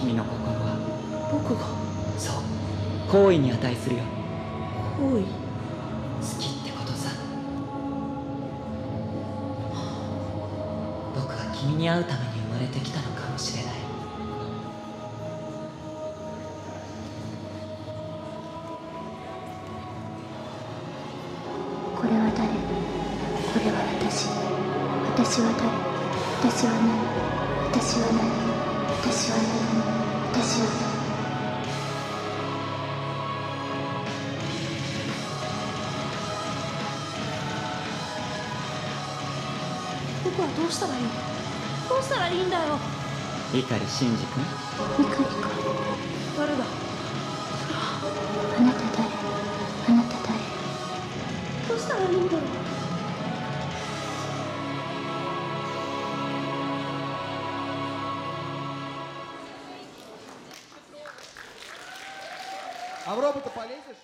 君の心は。僕が？そう。好意に値するよ。好意？好きってことさ。僕は君に会うために生まれてきたのかもしれない。これは誰？これは私。私は誰？私は何？私は何？僕はどうしたらいいどうしたらいいんだよ碇シンジ君ミカリか誰だあなた誰あなた誰どうしたらいいんだろう А в робота полезешь?